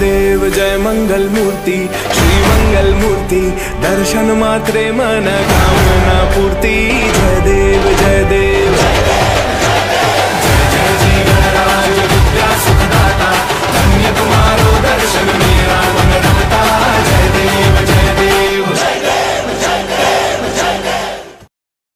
देव जय मंगल मूर्ति श्री मंगल मूर्ति दर्शन मात्रे मन कामना पूर्ति